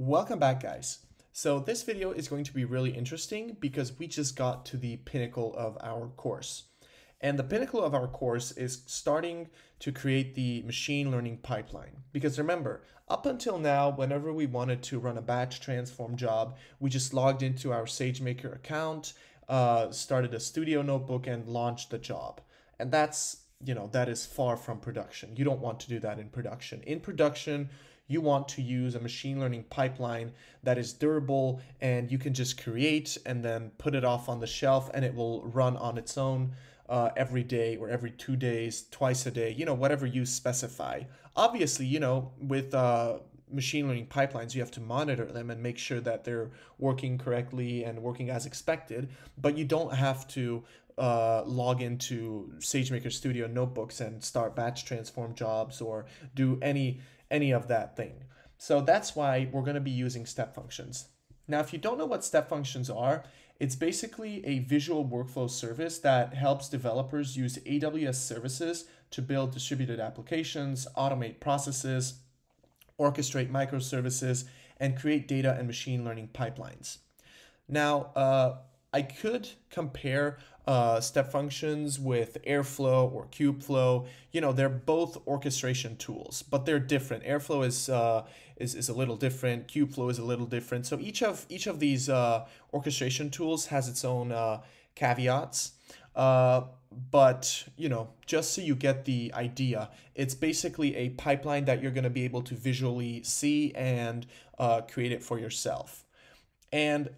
Welcome back guys. So this video is going to be really interesting because we just got to the pinnacle of our course. And the pinnacle of our course is starting to create the machine learning pipeline. Because remember, up until now, whenever we wanted to run a batch transform job, we just logged into our SageMaker account, uh, started a studio notebook and launched the job. And that's, you know, that is far from production. You don't want to do that in production. In production, you want to use a machine learning pipeline that is durable and you can just create and then put it off on the shelf and it will run on its own uh, every day or every two days, twice a day, you know, whatever you specify. Obviously, you know, with uh, machine learning pipelines, you have to monitor them and make sure that they're working correctly and working as expected, but you don't have to uh, log into SageMaker Studio notebooks and start batch transform jobs or do any any of that thing. So that's why we're going to be using step functions. Now, if you don't know what step functions are, it's basically a visual workflow service that helps developers use AWS services to build distributed applications, automate processes, orchestrate microservices, and create data and machine learning pipelines. Now, uh, I could compare uh, step functions with Airflow or Kubeflow. You know, they're both orchestration tools, but they're different. Airflow is uh, is, is a little different. Kubeflow is a little different. So each of each of these uh, orchestration tools has its own uh, caveats. Uh, but you know, just so you get the idea, it's basically a pipeline that you're going to be able to visually see and uh, create it for yourself. And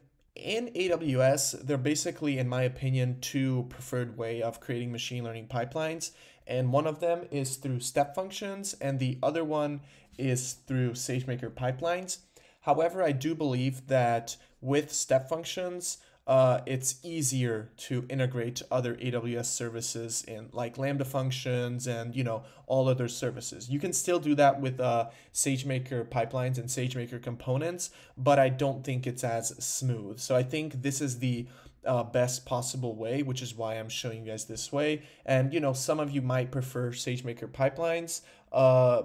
in AWS, they're basically, in my opinion, two preferred way of creating machine learning pipelines. And one of them is through step functions, and the other one is through SageMaker pipelines. However, I do believe that with step functions, uh, it's easier to integrate other AWS services in like Lambda functions and you know all other services. You can still do that with uh, SageMaker pipelines and SageMaker components, but I don't think it's as smooth. So I think this is the uh, best possible way, which is why I'm showing you guys this way. And you know, some of you might prefer SageMaker pipelines. Uh,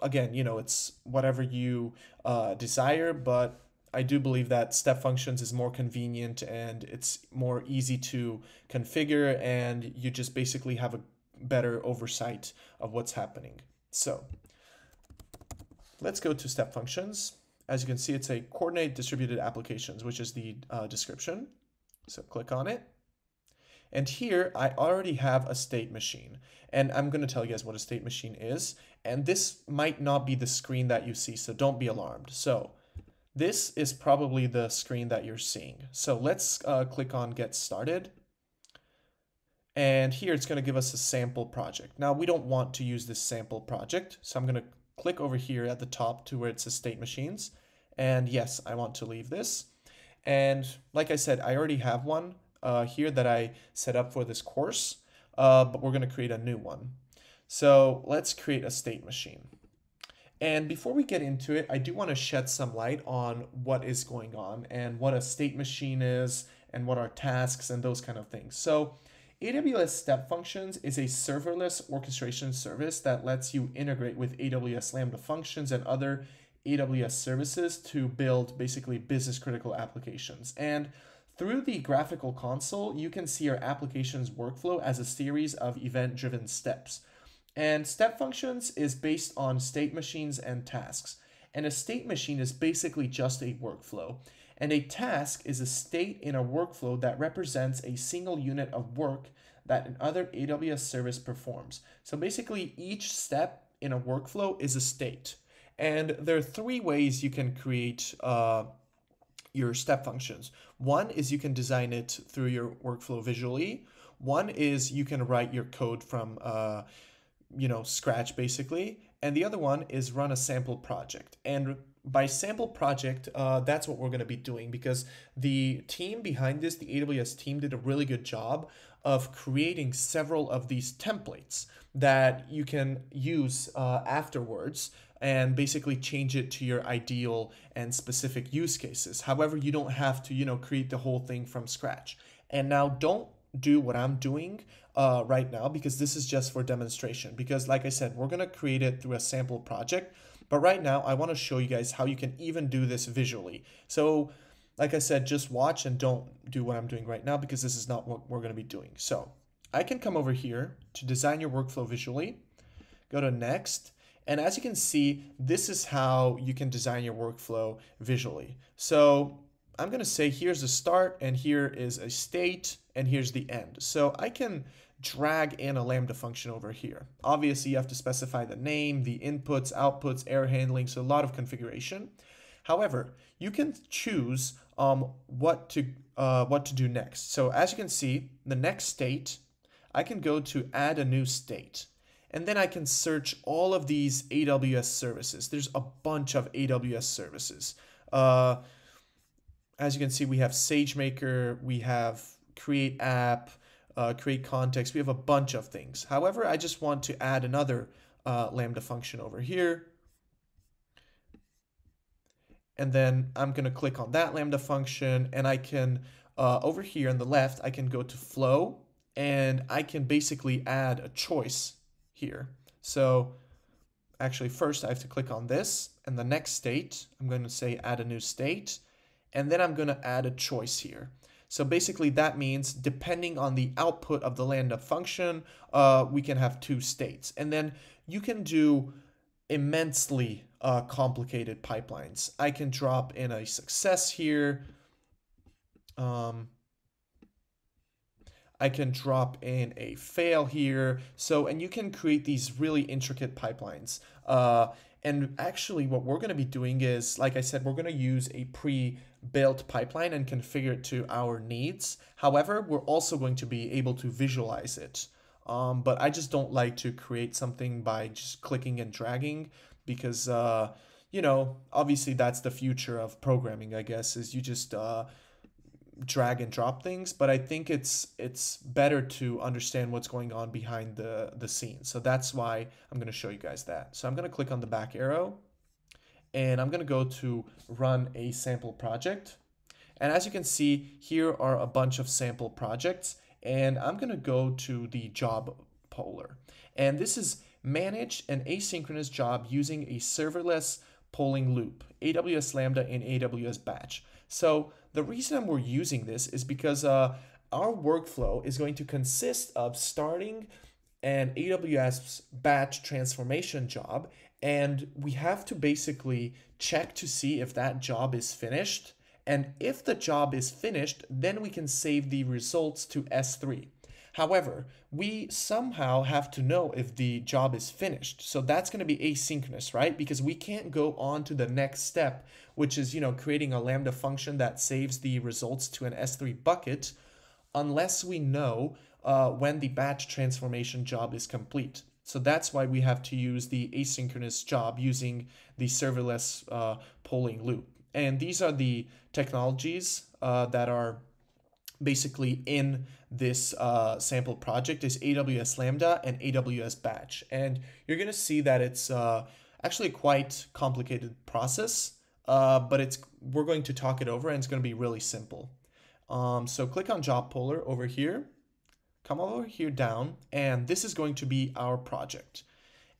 again, you know, it's whatever you uh, desire, but I do believe that step functions is more convenient and it's more easy to configure and you just basically have a better oversight of what's happening. So let's go to step functions. As you can see, it's a coordinate distributed applications, which is the uh, description. So click on it. And here I already have a state machine and I'm going to tell you guys what a state machine is. And this might not be the screen that you see, so don't be alarmed. So this is probably the screen that you're seeing. So let's uh, click on get started. And here it's going to give us a sample project. Now we don't want to use this sample project. So I'm going to click over here at the top to where it says state machines. And yes, I want to leave this. And like I said, I already have one uh, here that I set up for this course, uh, but we're going to create a new one. So let's create a state machine. And before we get into it, I do want to shed some light on what is going on and what a state machine is and what are tasks and those kind of things. So AWS Step Functions is a serverless orchestration service that lets you integrate with AWS Lambda functions and other AWS services to build basically business critical applications. And through the graphical console, you can see your application's workflow as a series of event driven steps. And step functions is based on state machines and tasks. And a state machine is basically just a workflow. And a task is a state in a workflow that represents a single unit of work that another AWS service performs. So basically, each step in a workflow is a state. And there are three ways you can create uh, your step functions. One is you can design it through your workflow visually. One is you can write your code from uh, you know, scratch basically. And the other one is run a sample project. And by sample project, uh, that's what we're going to be doing because the team behind this, the AWS team, did a really good job of creating several of these templates that you can use uh, afterwards and basically change it to your ideal and specific use cases. However, you don't have to, you know, create the whole thing from scratch. And now don't do what I'm doing uh, right now because this is just for demonstration. Because like I said, we're going to create it through a sample project. But right now, I want to show you guys how you can even do this visually. So like I said, just watch and don't do what I'm doing right now because this is not what we're going to be doing. So I can come over here to design your workflow visually, go to next, and as you can see, this is how you can design your workflow visually. So I'm going to say here's the start and here is a state and here's the end. So I can drag in a Lambda function over here. Obviously, you have to specify the name, the inputs, outputs, error handling, so a lot of configuration. However, you can choose um, what to uh, what to do next. So as you can see, the next state, I can go to add a new state. And then I can search all of these AWS services. There's a bunch of AWS services. Uh, as you can see, we have SageMaker, we have Create App, uh, Create Context. We have a bunch of things. However, I just want to add another uh, Lambda function over here. And then I'm going to click on that Lambda function and I can, uh, over here on the left, I can go to flow and I can basically add a choice here. So actually first I have to click on this and the next state, I'm going to say add a new state and then I'm going to add a choice here. So basically that means depending on the output of the lambda function, uh, we can have two states. And then you can do immensely uh, complicated pipelines. I can drop in a success here. Um, I can drop in a fail here. So, and you can create these really intricate pipelines. Uh, and actually what we're going to be doing is, like I said, we're going to use a pre-built pipeline and configure it to our needs. However, we're also going to be able to visualize it. Um, but I just don't like to create something by just clicking and dragging because, uh, you know, obviously that's the future of programming, I guess, is you just uh, drag and drop things but i think it's it's better to understand what's going on behind the the scene so that's why i'm going to show you guys that. So i'm going to click on the back arrow and i'm going to go to run a sample project. And as you can see here are a bunch of sample projects and i'm going to go to the job poller and this is manage an asynchronous job using a serverless polling loop aws lambda and aws batch. So the reason we're using this is because uh, our workflow is going to consist of starting an AWS batch transformation job, and we have to basically check to see if that job is finished. And if the job is finished, then we can save the results to S3. However, we somehow have to know if the job is finished. So that's going to be asynchronous, right? Because we can't go on to the next step, which is, you know, creating a Lambda function that saves the results to an S3 bucket unless we know uh, when the batch transformation job is complete. So that's why we have to use the asynchronous job using the serverless uh, polling loop. And these are the technologies uh, that are basically in this uh, sample project is AWS Lambda and AWS Batch. And you're going to see that it's uh, actually quite complicated process, uh, but it's we're going to talk it over and it's going to be really simple. Um, so click on Job Poller over here, come over here down, and this is going to be our project.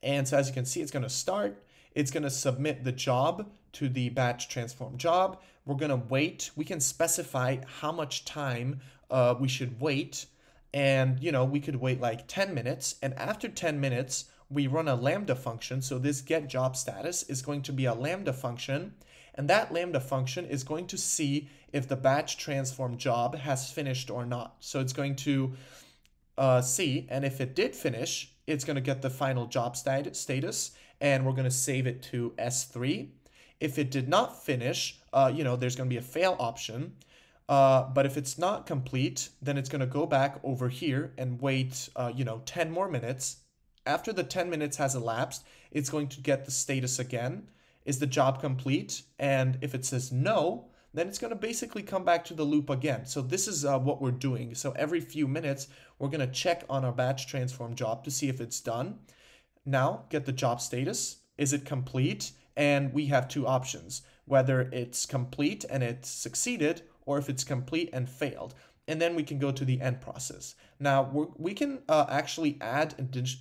And so as you can see, it's going to start. It's going to submit the job to the batch transform job. We're going to wait. We can specify how much time uh, we should wait. And, you know, we could wait like 10 minutes. And after 10 minutes, we run a Lambda function. So this get job status is going to be a Lambda function. And that Lambda function is going to see if the batch transform job has finished or not. So it's going to uh, see, and if it did finish, it's going to get the final job stat status, and we're going to save it to S3. If it did not finish, uh, you know, there's going to be a fail option. Uh, but if it's not complete, then it's going to go back over here and wait, uh, you know, 10 more minutes. After the 10 minutes has elapsed, it's going to get the status again. Is the job complete? And if it says no, then it's going to basically come back to the loop again. So this is uh, what we're doing. So every few minutes, we're going to check on our batch transform job to see if it's done. Now, get the job status. Is it complete? and we have two options whether it's complete and it succeeded or if it's complete and failed. and then we can go to the end process. Now we can uh, actually add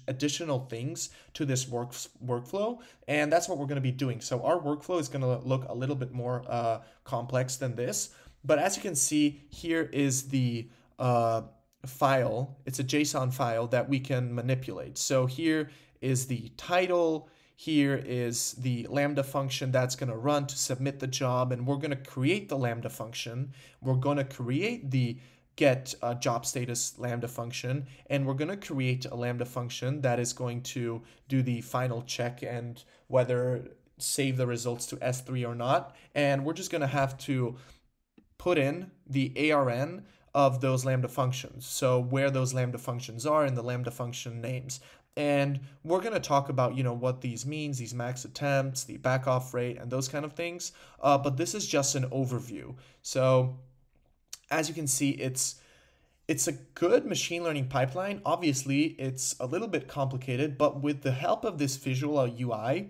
additional things to this work workflow, and that's what we're going to be doing. So our workflow is going to look a little bit more uh, complex than this, but as you can see, here is the uh, file. It's a JSON file that we can manipulate. So here is the title, here is the Lambda function that's going to run to submit the job, and we're going to create the Lambda function. We're going to create the get a job status Lambda function, and we're going to create a Lambda function that is going to do the final check and whether save the results to S3 or not. And we're just going to have to put in the ARN of those Lambda functions. So where those Lambda functions are in the Lambda function names. And we're going to talk about, you know, what these means, these max attempts, the back off rate, and those kind of things. Uh, but this is just an overview. So as you can see, it's it's a good machine learning pipeline. Obviously, it's a little bit complicated, but with the help of this visual UI,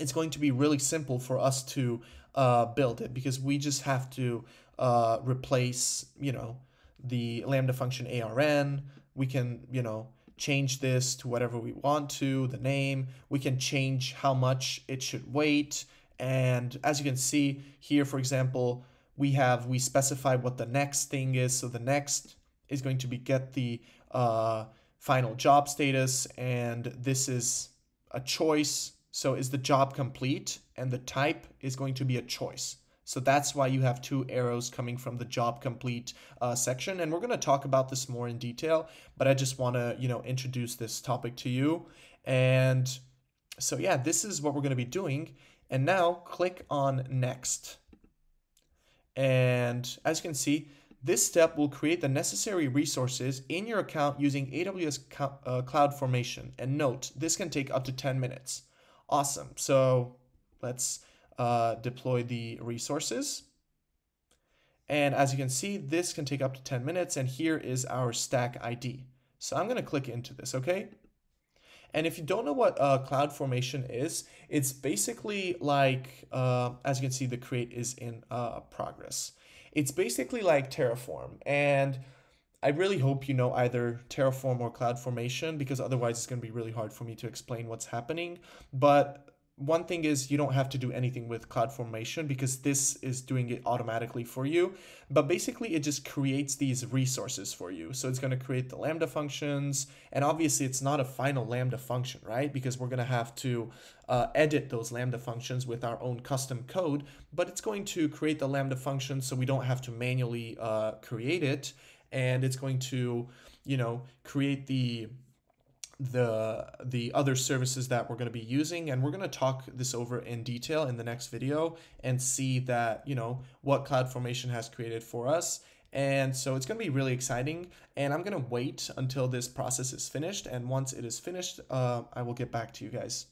it's going to be really simple for us to uh, build it because we just have to uh, replace, you know, the Lambda function ARN. We can, you know, change this to whatever we want to, the name. We can change how much it should wait. And as you can see here, for example, we have, we specify what the next thing is. So the next is going to be get the uh, final job status. And this is a choice. So is the job complete? And the type is going to be a choice. So that's why you have two arrows coming from the job complete uh, section. And we're going to talk about this more in detail, but I just want to, you know, introduce this topic to you. And so, yeah, this is what we're going to be doing. And now click on next. And as you can see, this step will create the necessary resources in your account using AWS uh, Cloud Formation. And note, this can take up to 10 minutes. Awesome. So let's uh, deploy the resources. And as you can see, this can take up to 10 minutes. And here is our stack ID. So I'm going to click into this, okay? And if you don't know what uh, Cloud Formation is, it's basically like, uh, as you can see, the create is in uh, progress. It's basically like Terraform. And I really hope you know either Terraform or Cloud Formation because otherwise it's going to be really hard for me to explain what's happening. But one thing is you don't have to do anything with CloudFormation because this is doing it automatically for you. But basically it just creates these resources for you. So it's going to create the Lambda functions. And obviously it's not a final Lambda function, right? Because we're going to have to uh, edit those Lambda functions with our own custom code. But it's going to create the Lambda function so we don't have to manually uh, create it. And it's going to, you know, create the the the other services that we're going to be using and we're going to talk this over in detail in the next video and see that you know what cloud formation has created for us. And so it's going to be really exciting and i'm going to wait until this process is finished and once it is finished uh, i will get back to you guys